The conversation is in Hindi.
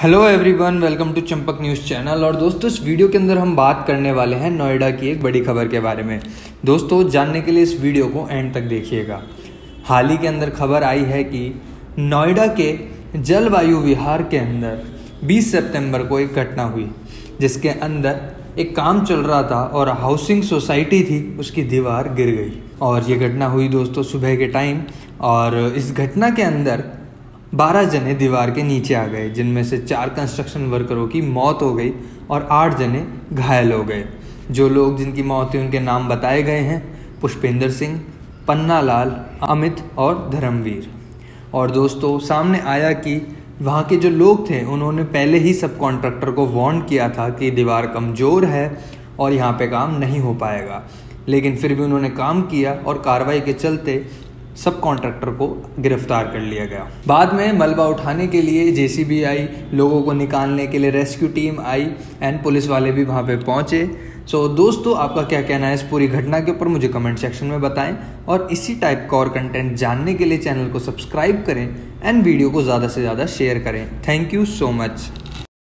Hello everyone welcome to Champak news channel और दोस्तों, इस वीडियो के अंदर हम बात करने वाले हैं नोएडा की एक बड़ी खबर के बारे में। दोस्तों, जानने के लिए इस वीडियो को एंड तक देखिएगा। हाल ही के अंदर खबर आई है कि नोएडा के जलवायु विहार के अंदर 20 सितंबर को एक घटना हुई, जिसके अंदर एक काम चल रहा था और हाउसिंग सोसाइटी थी, उसकी दीवार गिर गई। और ये घटना हुई दोस्तों सुबह के टाइम और इस घटना के अंदर बारह जने दीवार के नीचे आ गए, जिनमें से चार कंस्ट्रक्शन वर्करों की मौत हो गई और आठ जने घायल हो गए। जो लोग जिनकी मौत हुई, उनके नाम बताए गए हैं, पुष्पेंद्र सिंह, पन्ना लाल, अमित और धर्मवीर। और दोस्तों, सामने आया कि वहाँ के जो लोग थे, उन्होंने पहले ही सब कॉन्ट्रैक्टर को वार्न किया था कि दीवार कमज़ोर है और यहाँ पे काम नहीं हो पाएगा। लेकिन फिर भी उन्होंने काम किया और कार्रवाई के चलते सब कॉन्ट्रैक्टर को गिरफ़्तार कर लिया गया। बाद में मलबा उठाने के लिए जेसीबी आई लोगों को निकालने के लिए रेस्क्यू टीम आई एंड पुलिस वाले भी वहाँ पे पहुँचे। सो so, दोस्तों आपका क्या कहना है इस पूरी घटना के ऊपर? मुझे कमेंट सेक्शन में बताएँ। और इसी टाइप का और कंटेंट जानने के लिए चैनल को सब्सक्राइब करें एंड वीडियो को ज़्यादा से ज़्यादा शेयर करें। Thank you so much